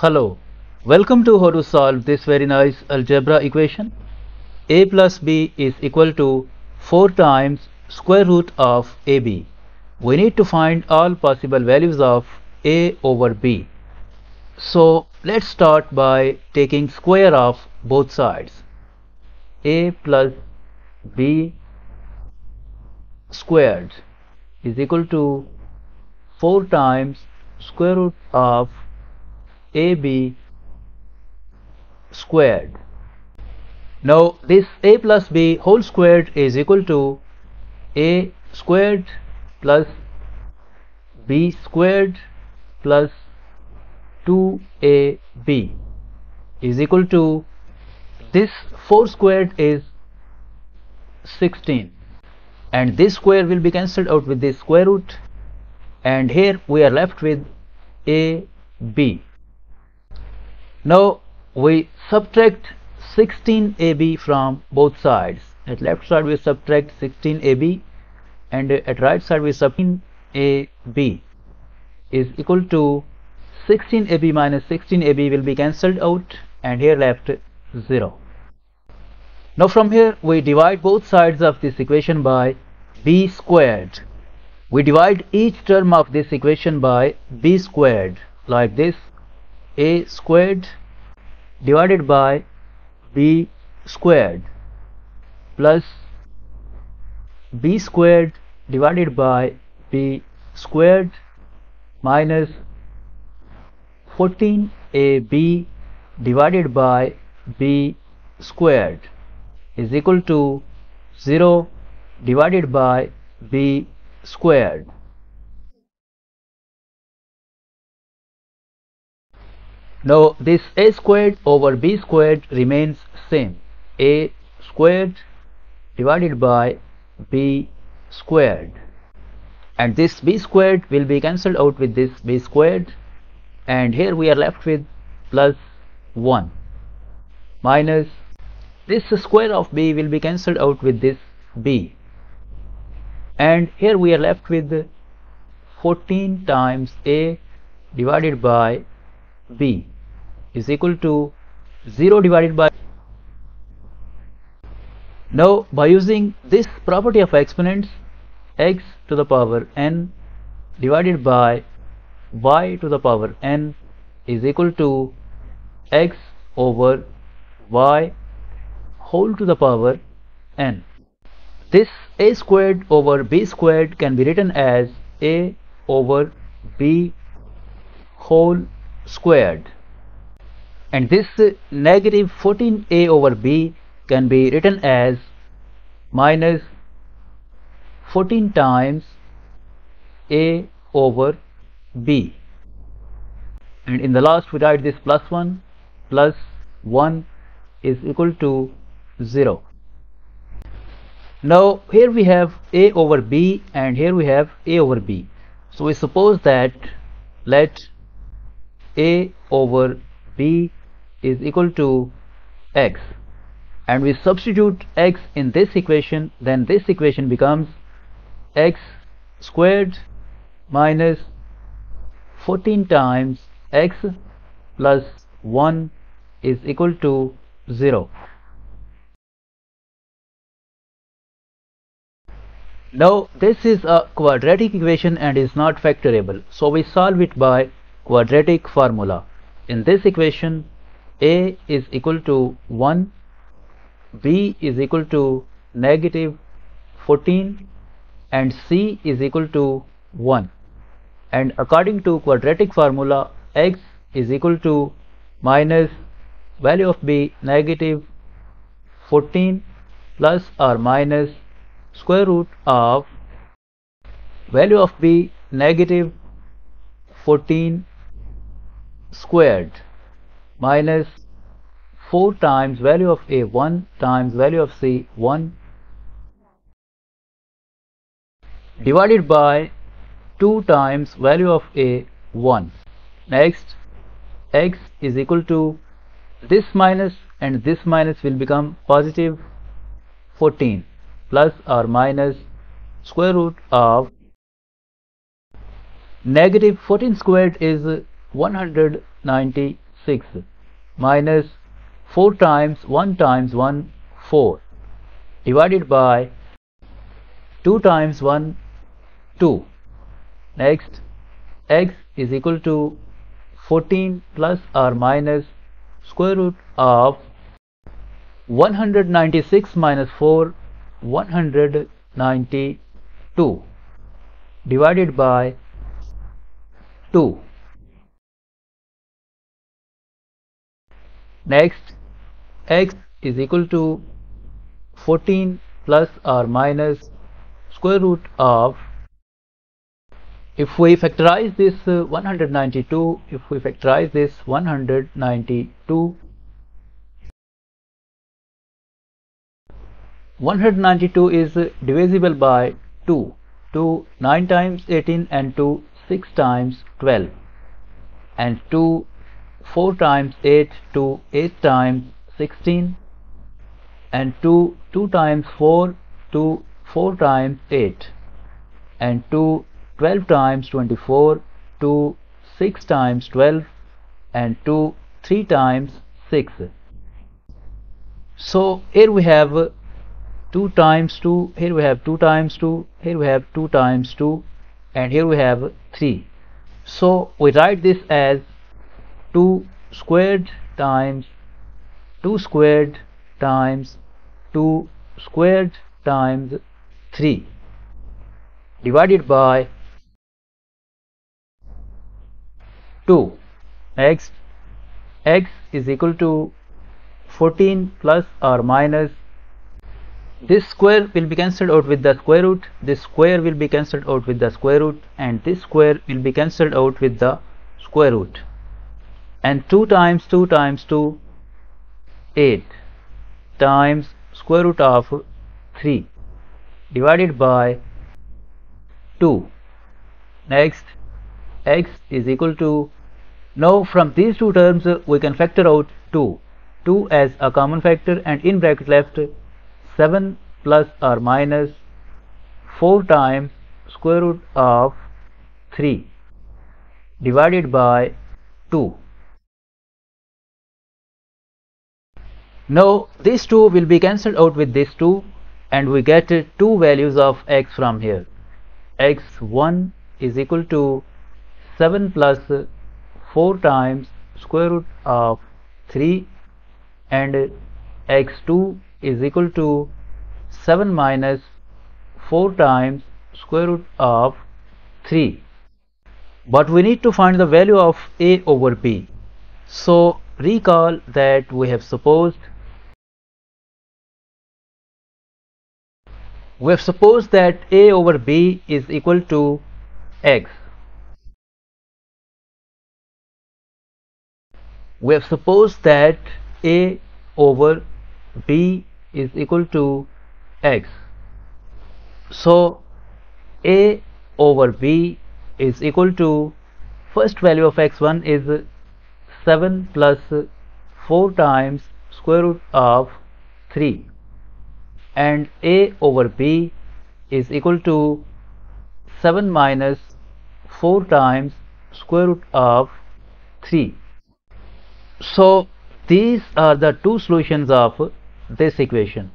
Hello, welcome to how to solve this very nice algebra equation. a plus b is equal to 4 times square root of ab. We need to find all possible values of a over b. So let's start by taking square of both sides. a plus b squared is equal to 4 times square root of ab squared. Now this a plus b whole squared is equal to a squared plus b squared plus 2ab is equal to this 4 squared is 16 and this square will be cancelled out with this square root. And here we are left with a b now we subtract 16ab from both sides. At left side we subtract 16ab and at right side we subtract ab is equal to 16ab minus 16ab will be cancelled out and here left 0 now from here we divide both sides of this equation by b squared. We divide each term of this equation by b squared. Like this a squared divided by b squared plus b squared divided by b squared minus 14ab divided by b squared is equal to 0 divided by b squared. Now this a squared over b squared remains same. A squared divided by b squared. And this b squared will be cancelled out with this b squared. And here we are left with plus 1 minus this square of b will be cancelled out with this b. And here we are left with 14 times a divided by b is equal to 0 divided by now by using this property of exponents x to the power n divided by y to the power n is equal to x over y whole to the power n. This a squared over b squared can be written as a over b whole squared and this negative 14a over b can be written as minus 14 times a over b. And in the last we write this plus 1 plus 1 is equal to 0 now here we have a over b and here we have a over b. So we suppose that let a over b is equal to x and we substitute x in this equation then this equation becomes x squared minus 14 times x plus 1 is equal to 0 Now this is a quadratic equation and is not factorable. So we solve it by quadratic formula. In this equation a is equal to 1, b is equal to negative 14 and c is equal to 1 and according to quadratic formula x is equal to minus value of b negative 14 plus or minus square root of value of b negative 14 squared minus 4 times value of a 1 times value of c 1 divided by 2 times value of a 1 next x is equal to this minus and this minus will become positive 14 plus or minus square root of negative 14 squared is 196 6 minus 4 times 1 times 1 4 divided by 2 times 1 2 next x is equal to 14 plus or minus square root of 196 minus 4 192 divided by 2 next x is equal to 14 plus or minus square root of if we factorize this uh, 192 if we factorize this 192 192 is divisible by 2 2 9 times 18 and 2 6 times 12 and 2 4 times 8 to 8 times 16 and 2 2 times 4 to 4 times 8 and 2 12 times 24 to 6 times 12 and 2 3 times 6 so here we have 2 times 2 here we have 2 times 2 here we have 2 times 2 and here we have 3 so we write this as 2 squared times 2 squared times 2 squared times 3 divided by 2 x x is equal to 14 plus or minus. This square will be cancelled out with the square root. This square will be cancelled out with the square root and this square will be cancelled out with the square root and 2 times 2 times 2 8 times square root of 3 divided by 2 next x is equal to now from these two terms we can factor out 2 2 as a common factor and in bracket left 7 plus or minus 4 times square root of 3 divided by 2 now these two will be cancelled out with these two and we get two values of x from here. x1 is equal to 7 plus 4 times square root of 3 and x2 is equal to 7 minus 4 times square root of 3 but we need to find the value of a over b. So recall that we have supposed we have supposed that a over b is equal to x. We have supposed that a over b is equal to x. So a over b is equal to first value of x1 is 7 plus 4 times square root of 3 and a over b is equal to 7 minus 4 times square root of 3 so these are the two solutions of this equation